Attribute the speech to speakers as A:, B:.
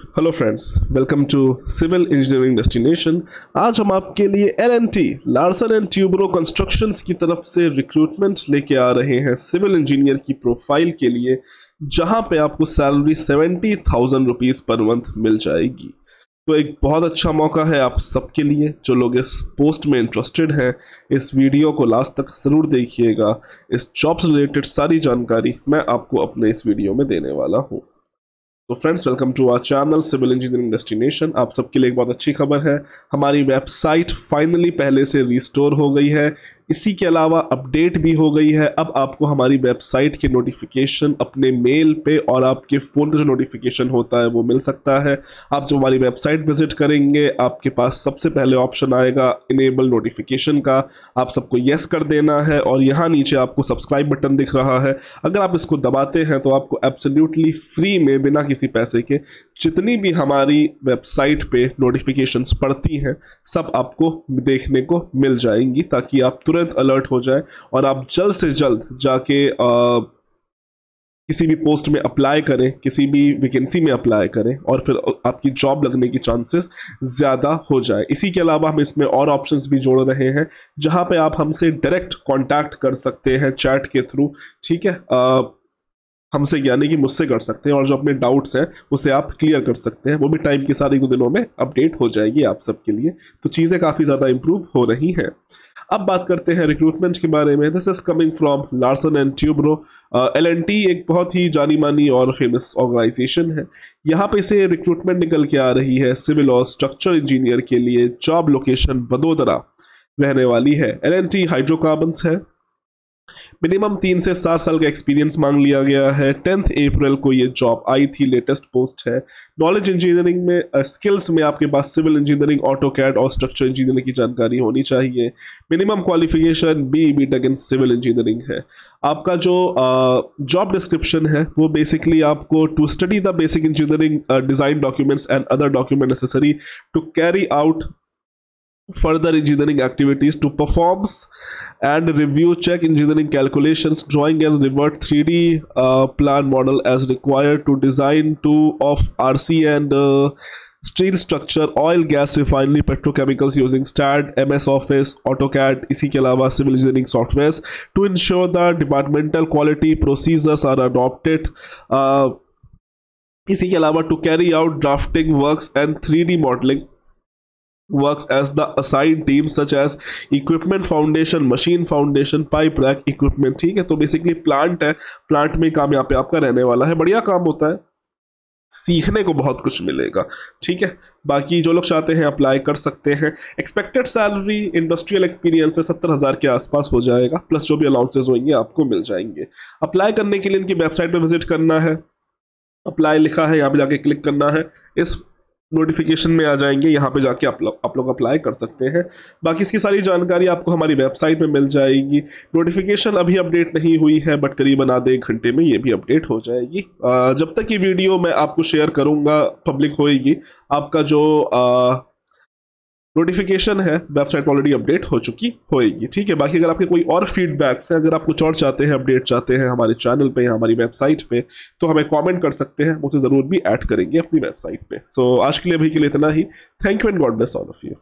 A: Hello friends welcome to civil engineering destination आज हम आपके लिए L N T Larsen and Toubro construction की तरफ़ से रिक्रूटमेंट लेके आ रहे हैं सिविल इंजीनियर की प्रोफ़ाइल के लिए, जहाँ पे आपको salary seventy thousand rupees per month मिल जाएगी। तो एक बहुत अच्छा मौका है आप सबके लिए, जो लोग इस पोस्ट में इंटरेस्टेड हैं, इस वीडियो को लास्ट तक ज़रूर देखिएगा। इस जॉब से रिलेटेड सारी जानकारी मैं आपको अपने इस वीडियो में देने वाला हूँ। तो friends welcome to our channel civil engineering destination आप सबके लिए एक बहुत अच्छी खबर है। हमारी वेबसाइट फाइनली पहले से रिस्टोर हो गई है। इसी के अलावा अपडेट भी हो गई है। अब आपको हमारी वेबसाइट के नोटिफिकेशन अपने मेल पे और आपके फ़ोन का जो नोटिफिकेशन होता है वो मिल सकता है। आप जब हमारी वेबसाइट विज़िट करेंगे, आपके पास सबसे पहले ऑप्शन आएगा इनेबल नोटिफिकेशन का। आप सबको येस कर देना है और यहाँ नीचे आपको सब्सक्राइब बटन दिख रहा है। अगर आप इसको दबाते हैं तो आपको एब्सोल्यूटली फ्री में बिना किसी पैसे के जितनी भी हमारी वेबसाइट पे नोटिफिकेशंस पड़ती हैं, सब आपको देखने को मिल जाएँगी ताकि आप तुरंत तुरंत अलर्ट हो जाए और आप जल्द से जल्द जाके आ, किसी भी पोस्ट में अप्लाई करें किसी भी वैकेंसी में अप्लाई करें और फिर आपकी जॉब लगने की चांसेस ज़्यादा हो जाए। इसी के अलावा हम इसमें और ऑप्शंस भी जोड़ रहे हैं जहाँ पे आप हमसे डायरेक्ट कांटेक्ट कर सकते हैं चैट के थ्रू ठीक है? हमसे यानी कि मुझसे कर सकते हैं और जो अपने डाउट्स हैं उसे आप क्लियर कर सकते हैं। वो भी टाइम के साथ एक दो दिनों में अपडेट हो जाएगी आप सबके लिए। तो चीज़ें काफ़ी ज़्यादा इंप्रूव हो रही हैं। अब बात करते हैं रिक्रूटमेंट के बारे में। This is coming from Larsen and Toubro L N T एक बहुत ही जानी मानी और फ़ेमस ऑर्गेनाइजेशन है। यहाँ पे से रिक्रूटमेंट निकल के आ रही है सिविल और स्ट्रक्चर इंजीनियर के लिए। जॉब लोकेशन वडोदरा रहने वाली है। एल एन टी हाइड्रोकार्बन है। मिनिमम तीन से सात साल का एक्सपीरियंस मांग लिया गया है। टेंथ अप्रैल को ये जॉब आई थी लेटेस्ट पोस्ट है। नॉलेज इंजीनियरिंग में स्किल्स uh, में आपके पास सिविल इंजीनियरिंग ऑटो कैड और स्ट्रक्चर इंजीनियरिंग की जानकारी होनी चाहिए। Minimum qualification B B tech in civil engineering है। आपका जो जॉब uh, डिस्क्रिप्शन है वो बेसिकली आपको to study the basic engineering design documents and other document necessary to carry out further engineering activities to performs and review check engineering calculations drawing and revert 3d uh, plan model as required to design two of rc and uh, steel structure oil gas refinery petrochemicals using stad ms office autocad इसी के अलावा civil engineering softwares to ensure that departmental quality procedures are adopted uh, इसी के अलावा to carry out drafting works and 3d modeling Works as the assigned teams such as equipment foundation, machine foundation, pipe rack equipment, ठीक है? तो basically plant है plant में काम यहाँ पे आपका रहने वाला है। बढ़िया काम होता है। सीखने को बहुत कुछ मिलेगा, ठीक है? बाकी जो लोग चाहते हैं अप्लाई कर सकते हैं। एक्सपेक्टेड सैलरी इंडस्ट्रियल एक्सपीरियंस से सत्तर हज़ार के आसपास हो जाएगा। प्लस जो भी अलाउंसेज होंगे, आपको मिल जाएँगे। अप्लाई करने के लिए इनकी वेबसाइट पे विज़िट करना है। अप्लाई लिखा है, यहाँ पे जाके क्लिक करना है। इस नोटिफिकेशन में आ जाएँगे, यहाँ पे जाके आप लोग आप लोग अप्लाई कर सकते हैं। बाकी इसकी सारी जानकारी आपको हमारी वेबसाइट में मिल जाएगी। नोटिफिकेशन अभी अपडेट नहीं हुई है बट करीबन आधे एक घंटे में ये भी अपडेट हो जाएगी। जब तक ये वीडियो मैं आपको शेयर करूँगा पब्लिक होएगी, आपका जो नोटिफिकेशन है वेबसाइट ऑलरेडी अपडेट हो चुकी होएगी ठीक है? बाकी अगर आपके कोई और फीडबैक्स हैं अगर आप कुछ और चाहते हैं अपडेट चाहते हैं हमारे चैनल पे या हमारी वेबसाइट पे तो हमें कमेंट कर सकते हैं उसे ज़रूर भी ऐड करेंगे अपनी वेबसाइट पे। सो so, आज के लिए अभी के लिए इतना ही। Thank you and God bless all of you